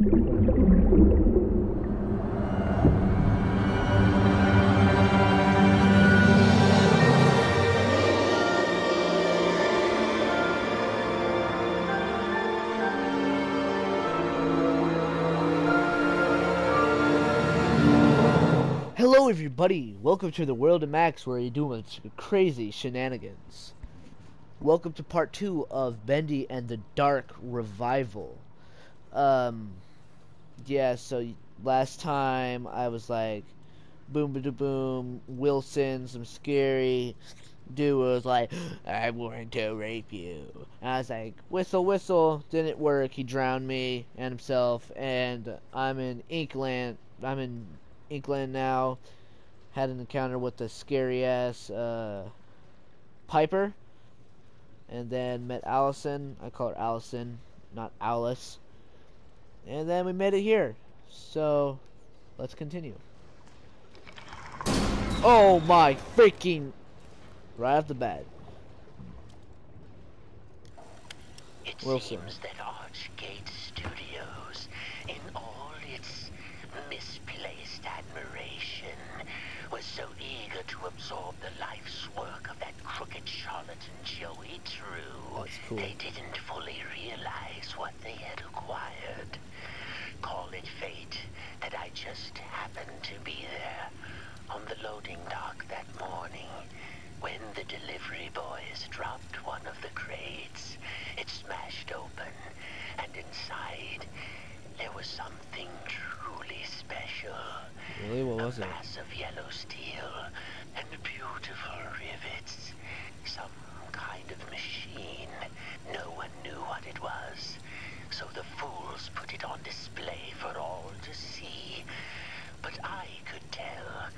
Hello everybody, welcome to the world of Max where you do crazy shenanigans. Welcome to part two of Bendy and the Dark Revival. Um, yeah, so last time I was like, boom, boom, boom, Wilson, some scary dude was like, I want to rape you. And I was like, whistle, whistle, didn't work, he drowned me and himself, and I'm in Inkland, I'm in Inkland now. Had an encounter with the scary ass uh, Piper. And then met Allison. I call her Allison, not Alice. And then we made it here. So, let's continue. Oh my freaking... Right off the bat. It Wilson. seems that Studios, in all its misplaced admiration, was so eager to absorb the life's work of that crooked charlatan Joey Drew, That's cool. they didn't fully realize what they had acquired. Call it fate that I just happened to be there on the loading dock that morning when the delivery boys dropped one of the crates. It smashed open, and inside there was something truly special. Really? What was a it? mass of yellow steel and beautiful rivets. Some kind of machine. No one knew what it was. So the fools put it on display for all to see. But I could tell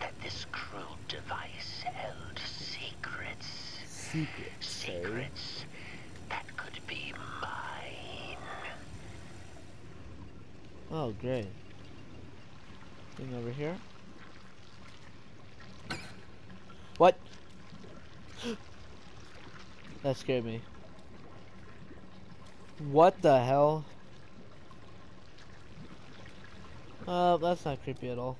that this crude device held secrets. Secrets, eh? Secrets that could be mine. Oh, great. Thing over here. What? that scared me. What the hell? Uh, that's not creepy at all.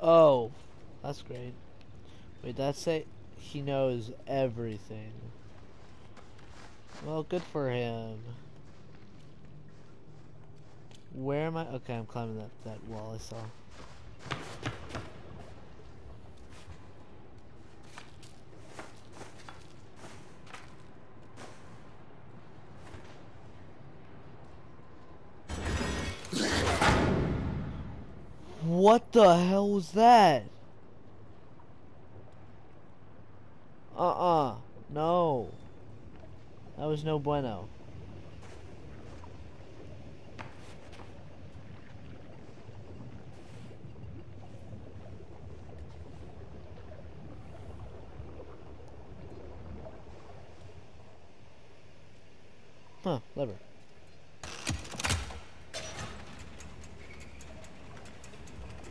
Oh, that's great. Wait, that's say he knows everything. Well, good for him. Where am I? Okay, I'm climbing that, that wall I saw. What the hell was that? Uh-uh. No. That was no bueno. Huh, lever.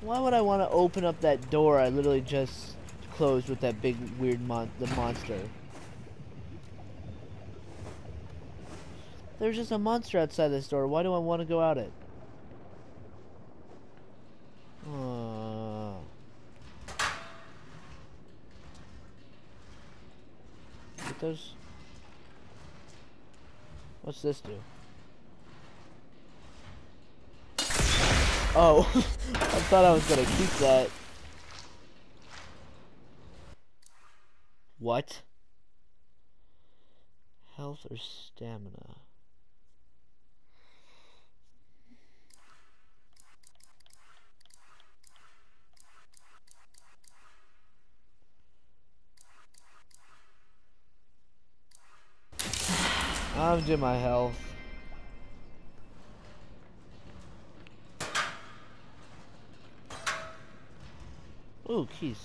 Why would I want to open up that door I literally just closed with that big weird mon the monster? There's just a monster outside this door. Why do I want to go out it? Uh, what does... What's this do? Oh, I thought I was gonna keep that. What? Health or stamina? I'm doing my health. Ooh, keys.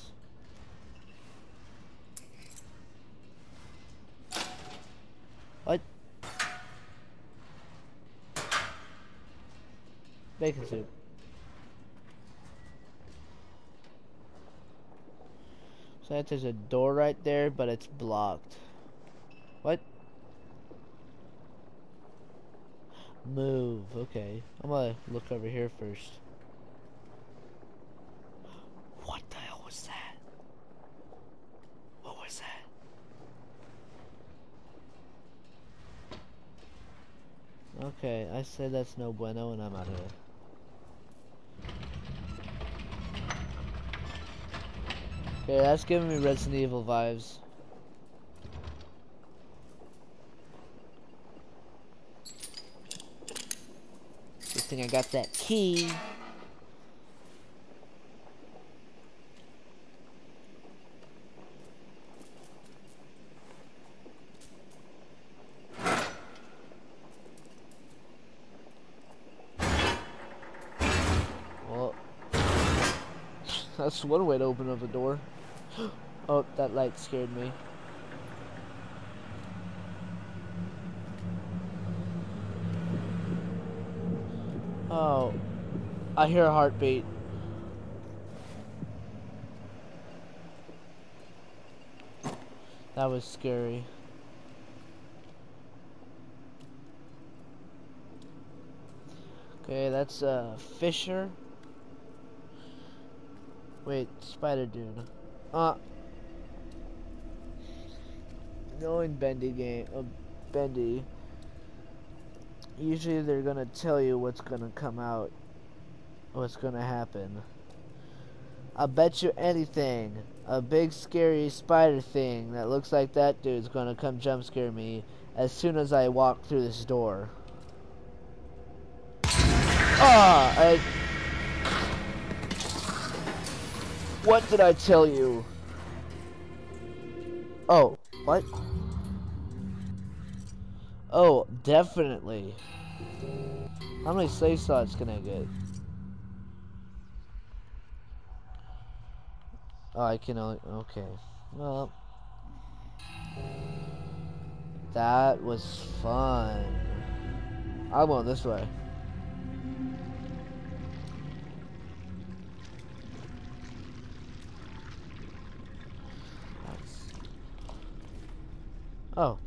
What? Bacon soup. So that there's a door right there, but it's blocked. What? Move. Okay. I'm gonna look over here first. What the hell was that? What was that? Okay, I say that's no bueno and I'm out of here. Okay, that's giving me Resident Evil vibes. Good thing I got that key. Well, that's one way to open up a door. oh, that light scared me. Oh, I hear a heartbeat. That was scary. Okay, that's uh Fisher. Wait, Spider Dude. Uh knowing Bendy game uh, Bendy usually they're gonna tell you what's gonna come out what's gonna happen. I bet you anything a big scary spider thing that looks like that dude's gonna come jump scare me as soon as I walk through this door. Ah, I What did I tell you? Oh, what? Oh, definitely. How many save slots can I get? Oh, I can only, okay. Well. That was fun. I'm going this way. Oh.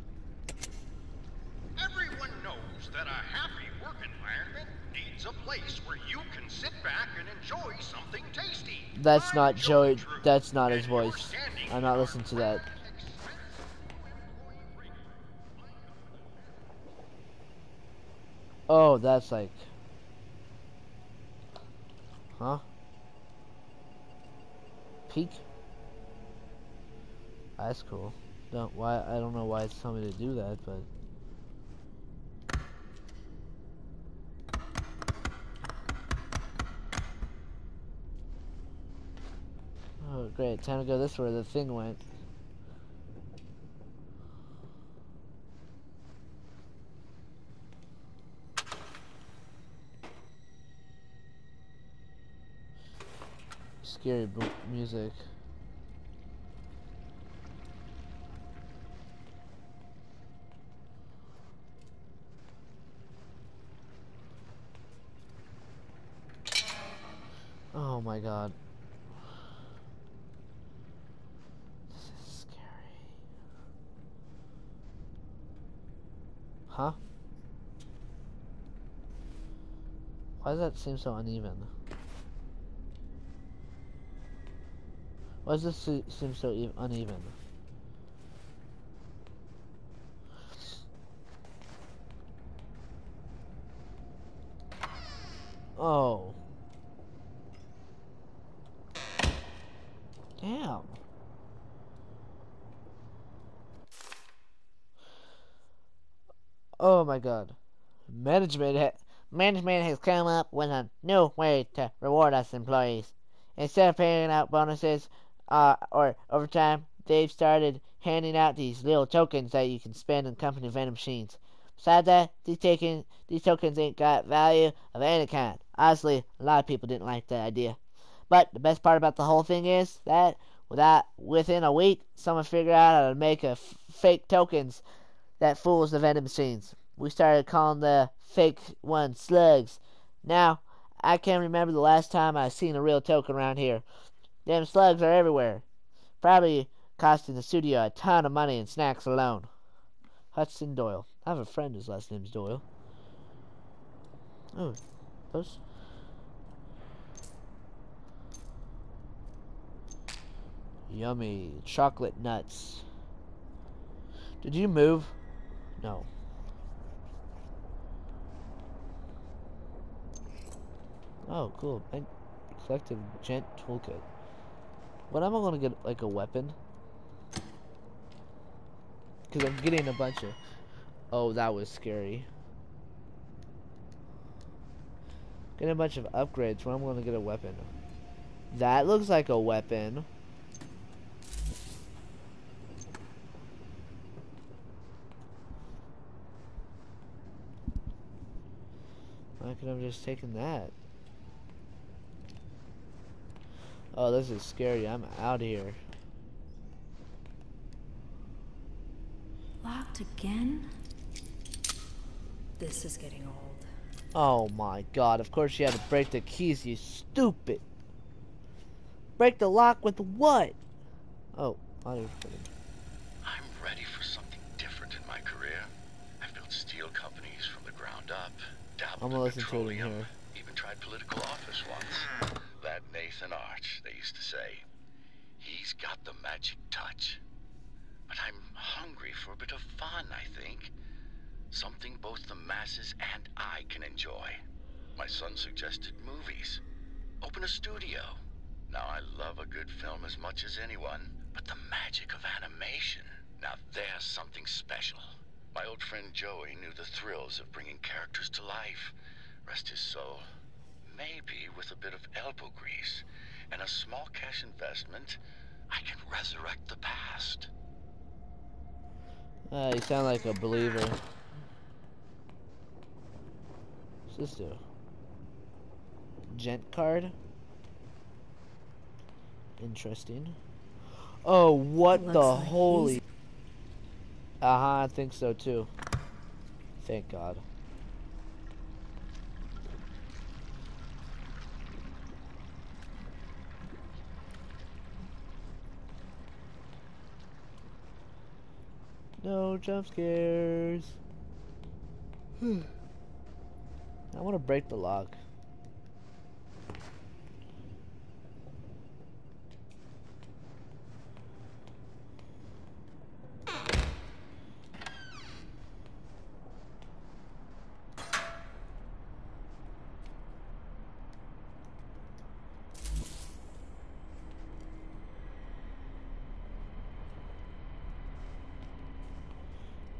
That's not Joey. That's not his voice. I'm not listening to that. Oh, that's like. Huh? Peak? That's cool. Don't why I don't know why it's telling me to do that, but Time to go this way the thing went. Scary music. Oh my god. This is scary. Huh? Why does that seem so uneven? Why does this seem so e- uneven? Oh. Damn. Oh my god. Management management has come up with a new way to reward us employees. Instead of paying out bonuses uh, or overtime, they've started handing out these little tokens that you can spend in company vending machines. Besides that, these taken these tokens ain't got value of any kind. Honestly, a lot of people didn't like that idea. But the best part about the whole thing is that without within a week, someone figured out how to make a f- fake tokens that fools the vending machines. We started calling the fake ones slugs. Now, I can't remember the last time I seen a real token around here. Them slugs are everywhere. Probably costing the studio a ton of money in snacks alone. Hudson Doyle. I have a friend whose last name's Doyle. Oh, those. Yummy chocolate nuts. Did you move? No. Oh, cool. Bank collective gent toolkit. When am I gonna get like a weapon? Cause I'm getting a bunch of. Oh, that was scary. Getting a bunch of upgrades. When I'm gonna get a weapon? That looks like a weapon. Why could I have just taken that? Oh, this is scary. I'm out here. Locked again? This is getting old. Oh my god, of course you had to break the keys, you stupid. Break the lock with what? Oh, I didn't I'm ready for something different in my career. I've built steel companies from the ground up, dabbled I'm in gonna listen to it in here. even tried political office once. that Nathan Arch, to say. He's got the magic touch. But I'm hungry for a bit of fun, I think. Something both the masses and I can enjoy. My son suggested movies. Open a studio. Now, I love a good film as much as anyone, but the magic of animation, now there's something special. My old friend Joey knew the thrills of bringing characters to life. Rest his soul. Maybe with a bit of elbow grease and a small cash investment, I can resurrect the past. Uh, you sound like a believer. What's this do? Gent card? Interesting. Oh, what the like holy... Uh-huh, I think so too. Thank God. No jump scares. Hmm. I want to break the lock.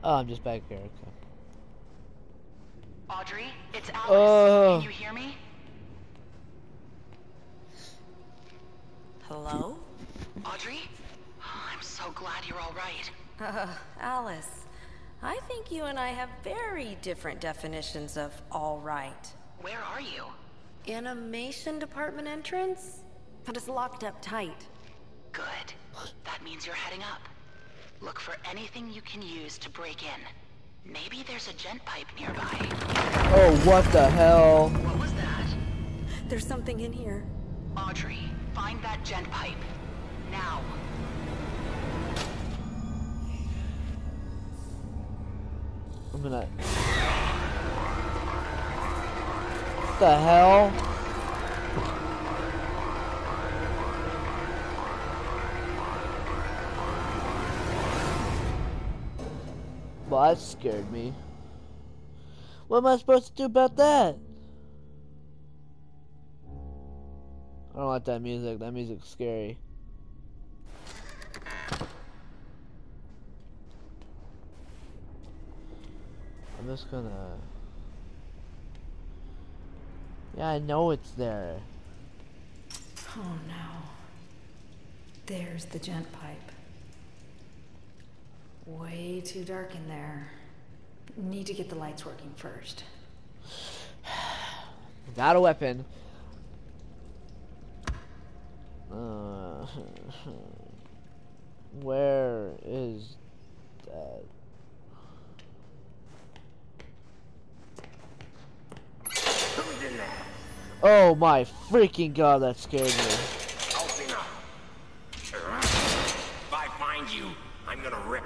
Oh, I'm just back here. Okay. Audrey, it's Alice. Oh. Can you hear me? Hello? Audrey? I'm so glad you're all right. Uh, Alice. I think you and I have very different definitions of all right. Where are you? Animation department entrance? But it's locked up tight. Good. That means you're heading up. Look for anything you can use to break in. Maybe there's a gent pipe nearby. Oh, what the hell? What was that? There's something in here. Audrey, find that gent pipe. Now. I'm gonna. What the hell? Well, that scared me. What am I supposed to do about that? I don't like that music. That music's scary. I'm just gonna. Yeah, I know it's there. Oh no. There's the gent pipe. Way too dark in there. Need to get the lights working first. Got a weapon. Uh, where is that? Oh my freaking god, that scared me.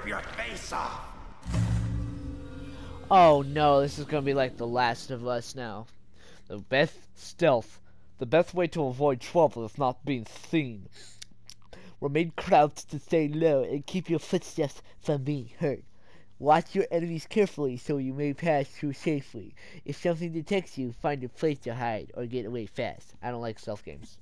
Your face off. Oh no, this is gonna be like The Last of Us now. The best stealth. The best way to avoid trouble is not being seen. Remain crouched to stay low and keep your footsteps from being heard. Watch your enemies carefully so you may pass through safely. If something detects you, find a place to hide or get away fast. I don't like stealth games.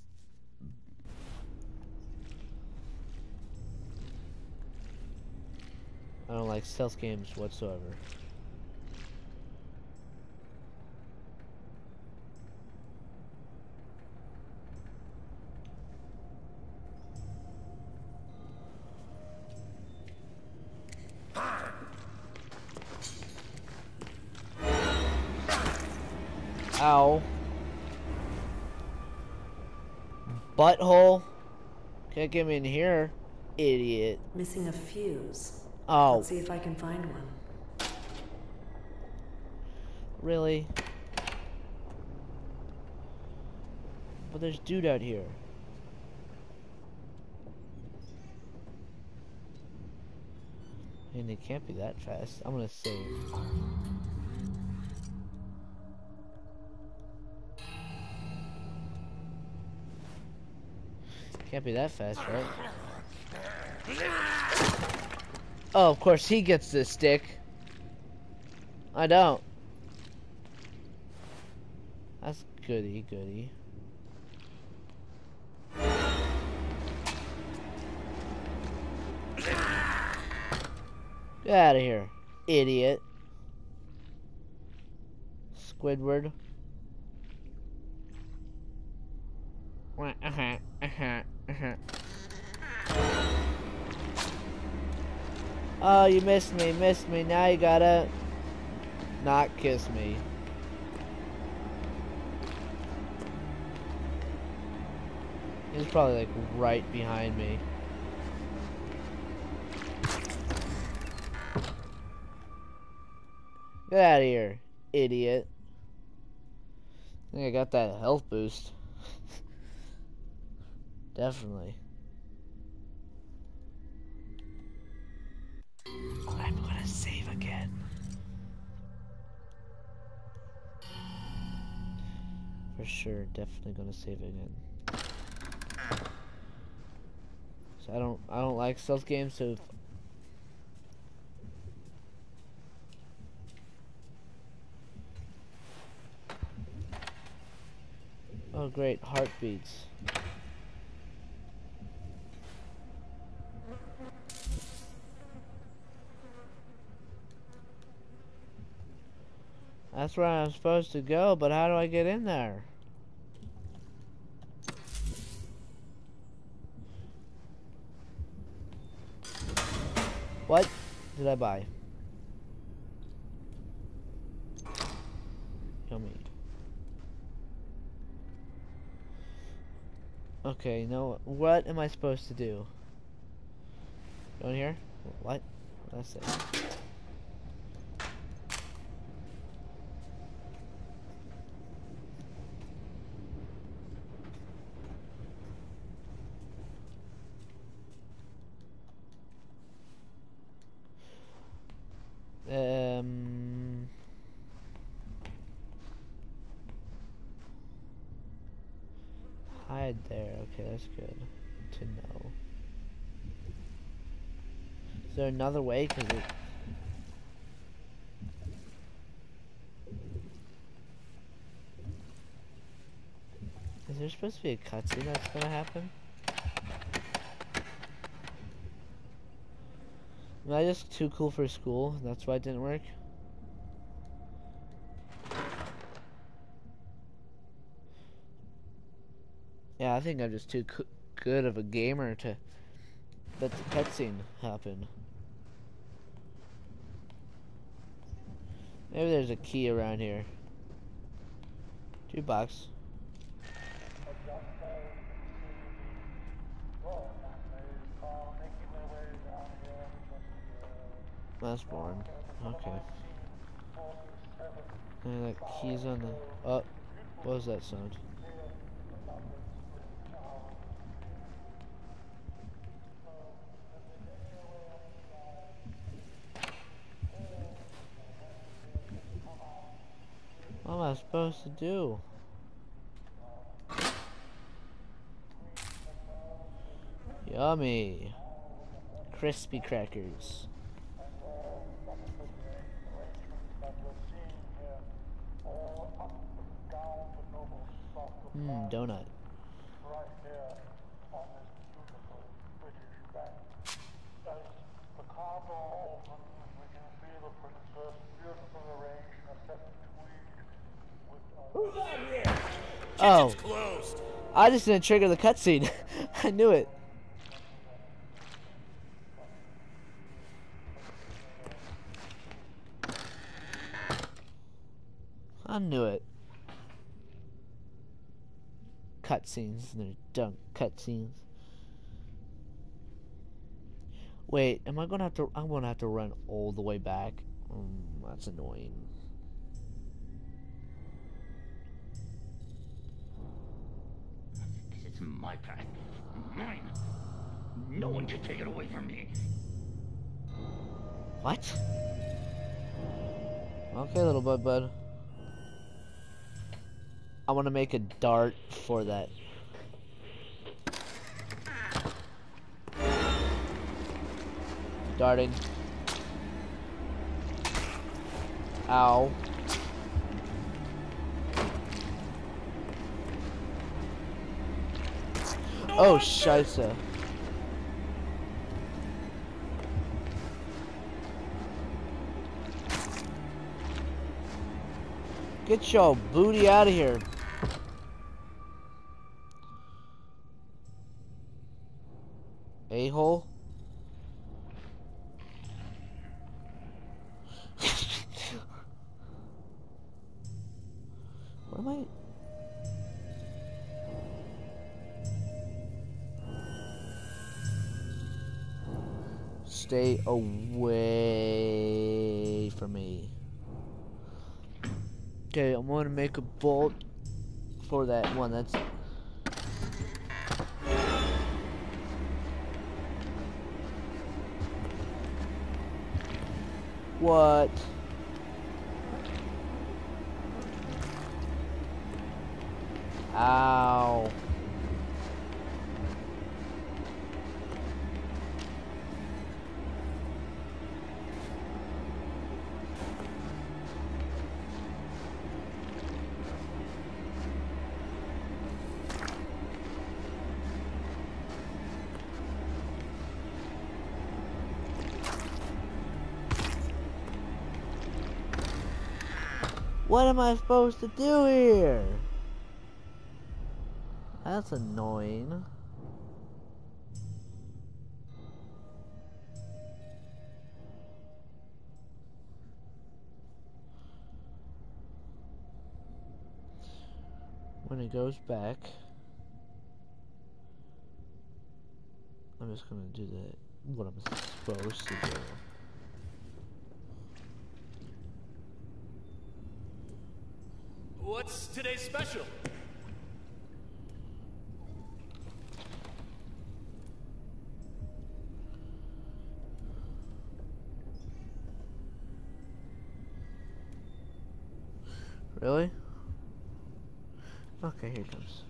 I don't like stealth games whatsoever. Ow. Butthole. Can't get me in here, idiot. Missing a fuse. Oh, Let's see if I can find one. really? But there's dude out here. And it can't be that fast. I'm gonna save. Can't be that fast, right? Oh, of course he gets the stick. I don't. That's goody goody. Get out of here, idiot. Squidward. Wah, Uh-huh, Oh, you missed me, missed me. Now you gotta not kiss me. He's probably like right behind me. Get out of here, idiot. I think I got that health boost. Definitely. I'm gonna save again. For sure, definitely gonna save again. So I don't I don't like stealth games, so Oh great, heartbeats. That's where I'm supposed to go, but how do I get in there? What did I buy? Yummy. Okay, no, what am I supposed to do? Go in here? What? That's it. Um. Hide Good to know. Is there another way? Cause it. Is there supposed to be a cutscene that's gonna happen? Am I just too cool for school? That's why it didn't work? Yeah, I think I'm just too good of a gamer to let the cutscene happen. Maybe there's a key around here. Two bucks. That's boring. Okay. And that key's on the. Oh, what was that sound? to do? Yummy. Crispy crackers. Mmm, donut. Oh, closed. I just didn't trigger the cutscene. I knew it. I knew it. Cutscenes, they're dumb cutscenes. Wait, am I gonna have to? I'm gonna have to run all the way back. Mm, that's annoying. My path. Mine. No one can take it away from me. What? Okay, little bud bud. I want to make a dart for that. Darting. Ow. Oh, scheisse. Get your booty out of here. Away from me. Okay, I'm gonna make a bolt for that one. That's what? Ow. What am I supposed to do here? That's annoying. When it goes back, I'm just gonna do that. What I'm supposed to do. What's today's special? Really? Okay, here it comes.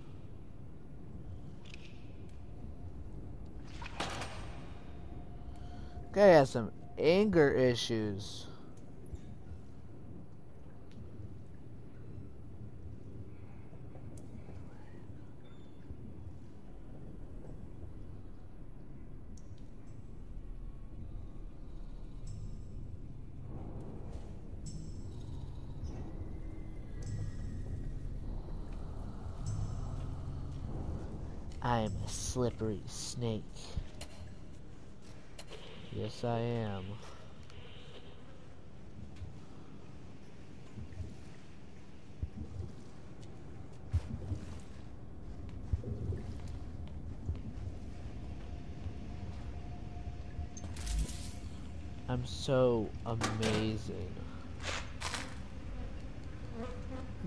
Guy has some anger issues. I am a slippery snake. Yes, I am. I'm so amazing.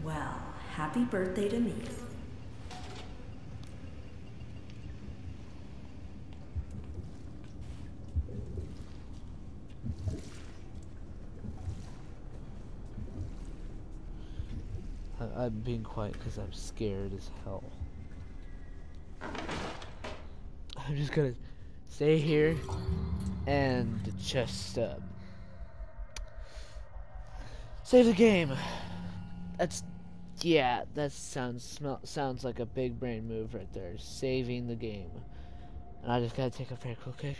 Well, happy birthday to me. I, I'm being quiet because I'm scared as hell. I'm just gonna stay here and just uh, save the game. That's yeah, that sounds sounds like a big brain move right there. Saving the game, and I just gotta take a quick kick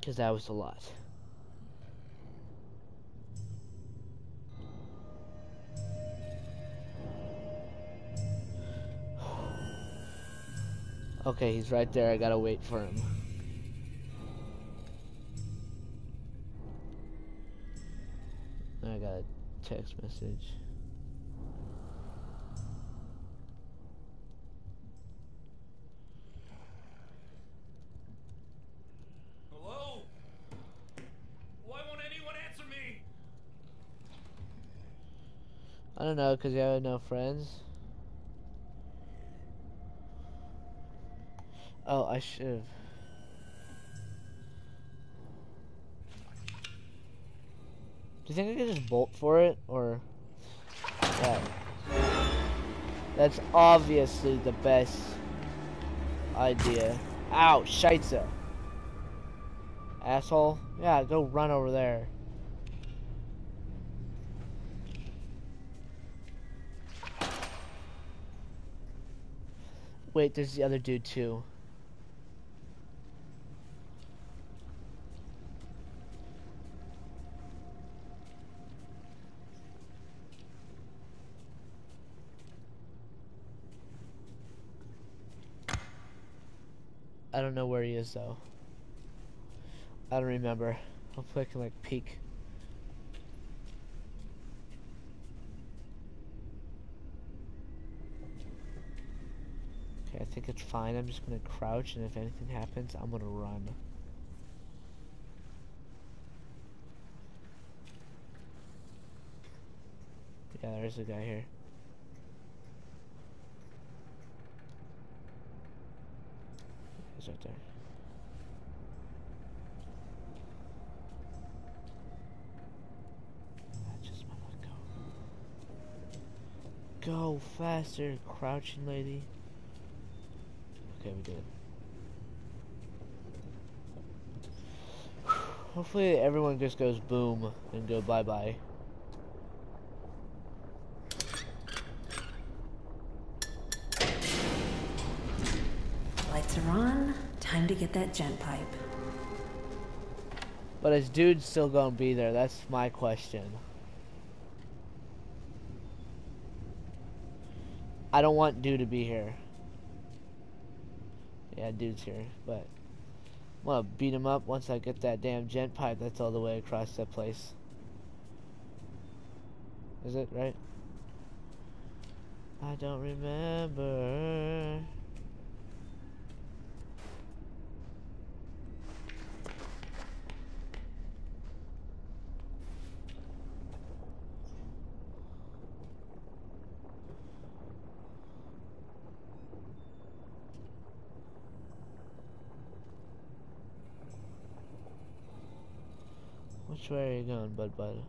because that was a lot. Okay, he's right there. I gotta wait for him. I got a text message. Hello? Why won't anyone answer me? I don't know, cause you have no friends. Oh, I should. Do you think I could just bolt for it, or? Yeah. That's obviously the best idea. Ow, Scheitze. Asshole. Yeah, go run over there. Wait, there's the other dude too. Don't know where he is though. I don't remember. Hopefully I can like peek. Okay, I think it's fine. I'm just gonna crouch and if anything happens, I'm gonna run. Yeah, there's a guy here. He's right there. I just wanna go. Faster, crouching lady. Okay, we did. Hopefully everyone just goes boom and go bye bye. Lights are on. Time to get that gent pipe. But is dude still gonna be there? That's my question. I don't want dude to be here. Yeah, dude's here, but I'm gonna beat him up once I get that damn gent pipe that's all the way across that place. Is it right? I don't remember. Which way are you going, bud bud?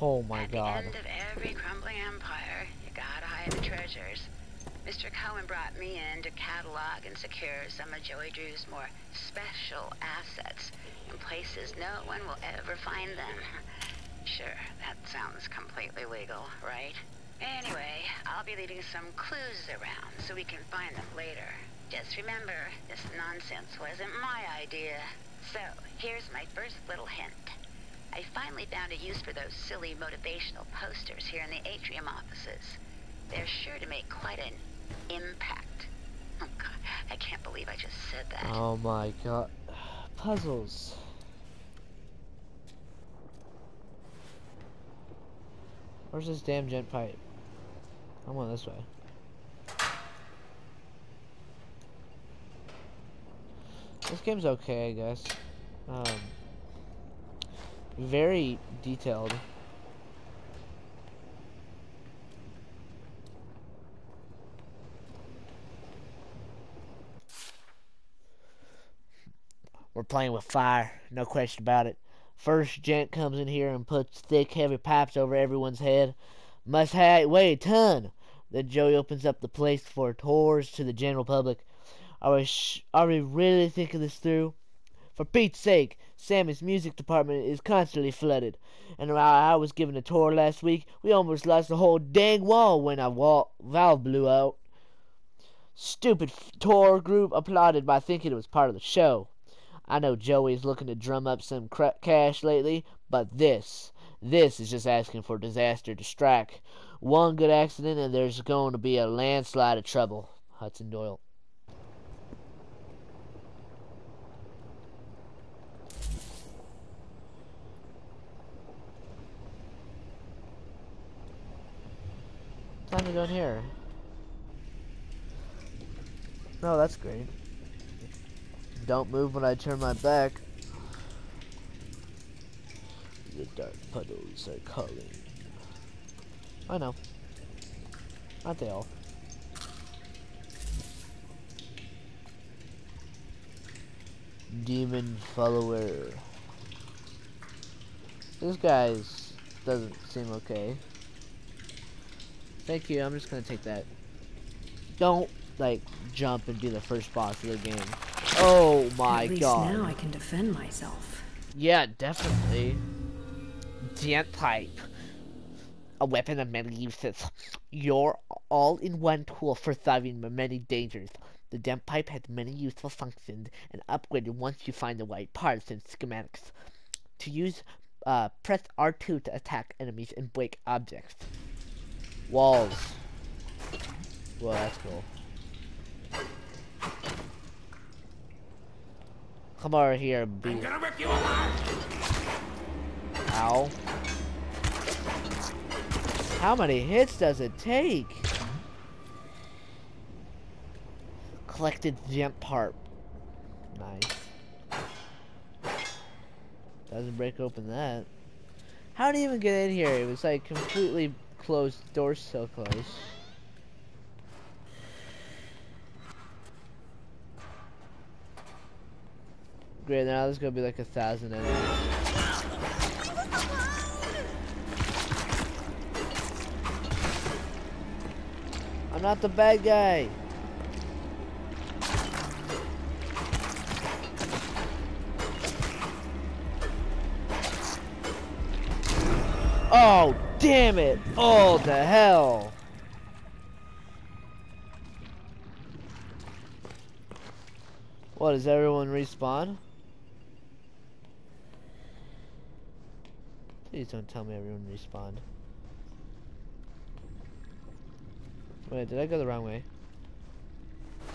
Oh my At god. Mr. Cohen brought me in to catalog and secure some of Joey Drew's more special assets in places no one will ever find them. Sure, that sounds completely legal, right? Anyway, I'll be leaving some clues around so we can find them later. Just remember, this nonsense wasn't my idea. So, here's my first little hint. I finally found a use for those silly motivational posters here in the atrium offices. They're sure to make quite an impact. Oh god, I can't believe I just said that. Oh my god. Puzzles. Where's this damn gent pipe? I'm going this way. This game's okay, I guess. Um, Very detailed. Playing with fire, no question about it. First gent comes in here and puts thick, heavy pipes over everyone's head. Must have weigh a ton. Then Joey opens up the place for tours to the general public. Are we, sh- are we really thinking this through? For Pete's sake, Sammy's music department is constantly flooded. And while I was giving a tour last week, we almost lost the whole dang wall when our wall valve blew out. Stupid tour group applauded by thinking it was part of the show. I know Joey's looking to drum up some cr- cash lately, but this, this is just asking for disaster to strike. One good accident and there's going to be a landslide of trouble. Hudson Doyle. Time to go in here. No, that's great. Don't move when I turn my back. The dark puddles are calling. I know. Aren't they all? Demon follower. This guy's doesn't seem okay. Thank you, I'm just gonna take that. Don't, like, jump and be the first boss of the game. Oh my At least god. now I can defend myself. Yeah, definitely. Gent pipe. A weapon of many uses. Your all-in-one tool for solving many dangers. The Gent pipe has many useful functions and upgraded once you find the right parts and schematics. To use, uh, press R2 to attack enemies and break objects. Walls. Well, that's cool. Come over here, B. I'm gonna rip you apart! Ow. How many hits does it take? Collected gem part. Nice. Doesn't break open that. How did he even get in here? It was like completely closed. Doors so close. Great, now there's gonna be like a thousand enemies. I'm not the bad guy. Oh, damn it. Oh, the hell. What, does everyone respawn? Please don't tell me everyone respawned. Wait, did I go the wrong way?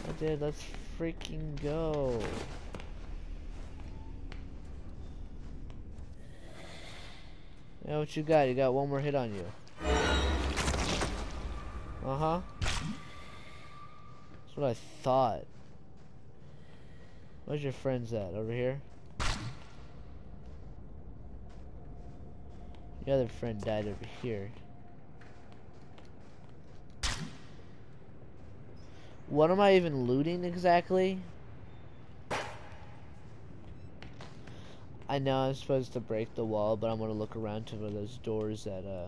I did, let's freaking go. Yeah, what you got? You got one more hit on you. Uh-huh. That's what I thought. Where's your friends at? Over here? The other friend died over here. What am I even looting exactly? I know I'm supposed to break the wall, but I'm gonna look around to where those doors that uh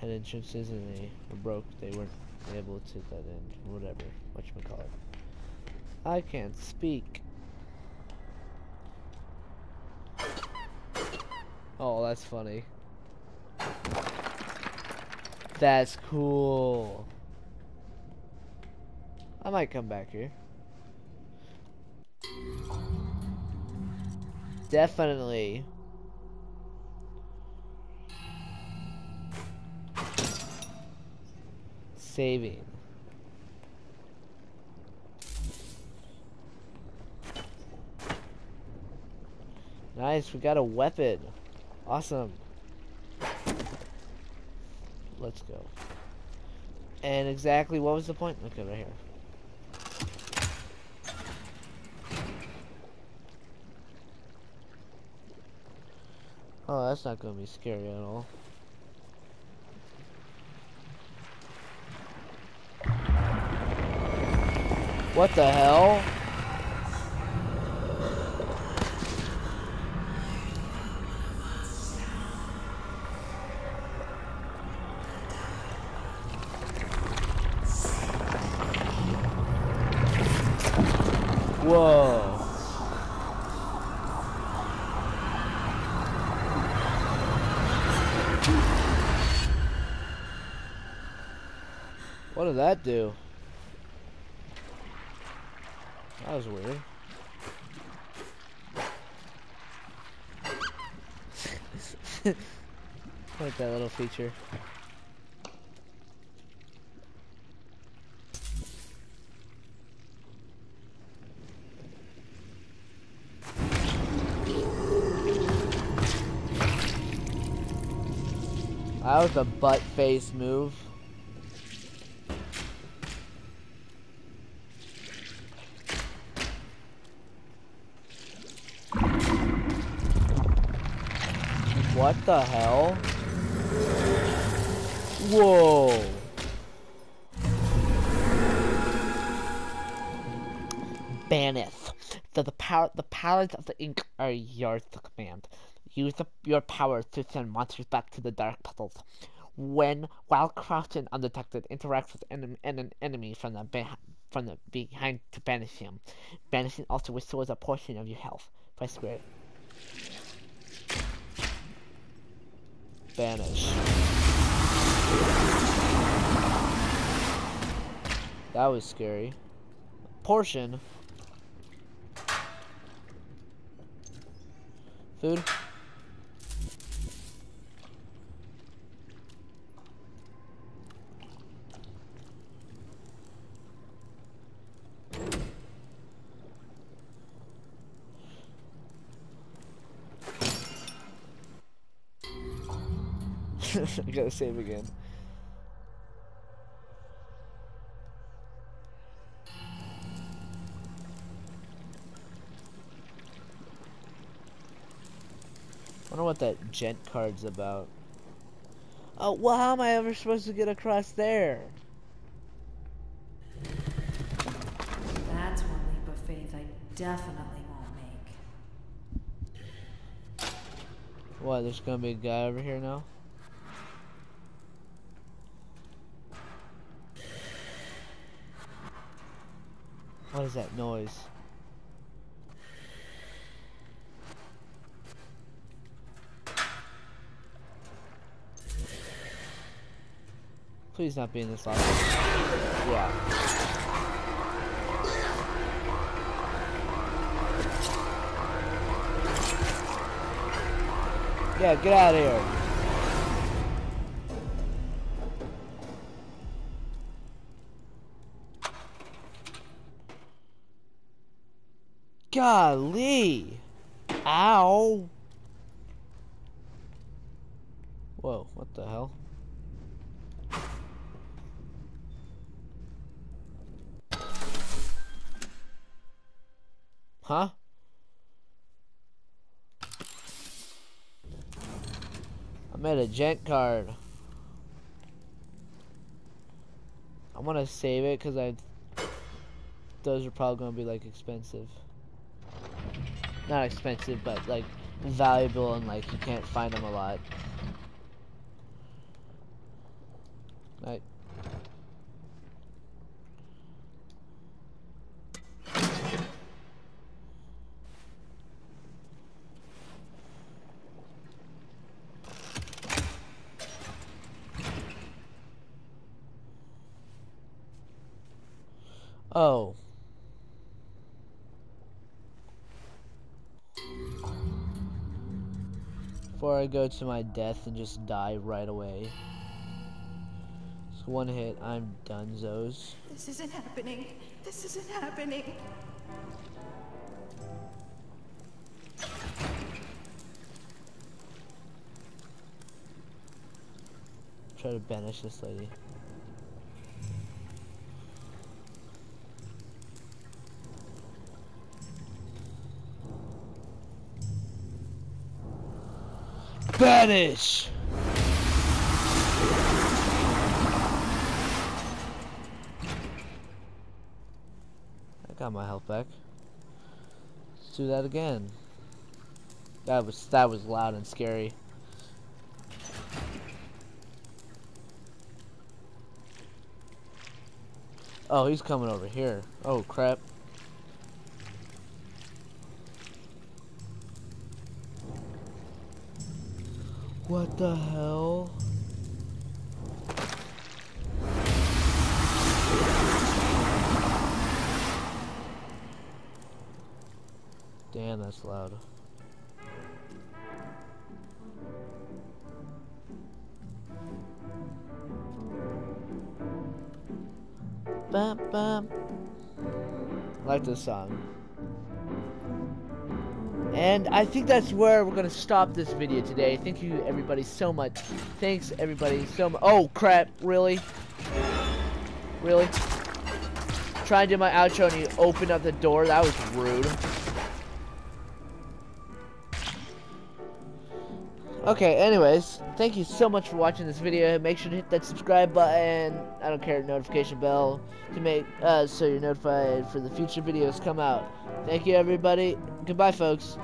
had entrances and they were broke. They weren't able to that in. Whatever. Whatchamacallit. I can't speak. Oh, that's funny. That's cool. I might come back here. Definitely. Saving. Nice, we got a weapon. Awesome. Let's go. And exactly what was the point? Okay, right here. Oh, that's not gonna be scary at all. What the hell? That do? That was weird. like that little feature. That was a butt face move. What the hell? Whoa. Banish. The, the power the powers of the ink are yours to command. Use the, your powers to send monsters back to the dark puddles. When, while crouching undetected, interact with an, an enemy from the, from the behind to banish him. Banishing also restores a portion of your health. Press square. Banish. That was scary. Portion. Food. I gotta save again. wonder what that gent card's about. Oh, well, how am I ever supposed to get across there? That's one leap of faith I definitely won't make. What, there's gonna be a guy over here now? What is that noise? Please not be in this lobby. Yeah. Yeah, get out of here. Golly! Ow! Whoa, what the hell? Huh? I made a gent card. I'm gonna save it because I those are probably gonna be like expensive. Not expensive, but like valuable and like you can't find them a lot. Right. Oh. I go to my death and just die right away. It's one hit, I'm donezo's. This isn't happening. This isn't happening. Try to banish this lady. Vanish! I got my health back. Let's do that again. That was that was loud and scary. Oh, he's coming over here. Oh crap. What the hell? Damn, that's loud. Bam, bam. I like this song. And I think that's where we're gonna stop this video today. Thank you everybody so much. Thanks everybody so much. Oh crap, really? Really? Trying to do my outro and you opened up the door. That was rude. Okay, anyways, thank you so much for watching this video. Make sure to hit that subscribe button. I don't care, notification bell to make uh, so you're notified for the future videos come out. Thank you, everybody. Goodbye, folks.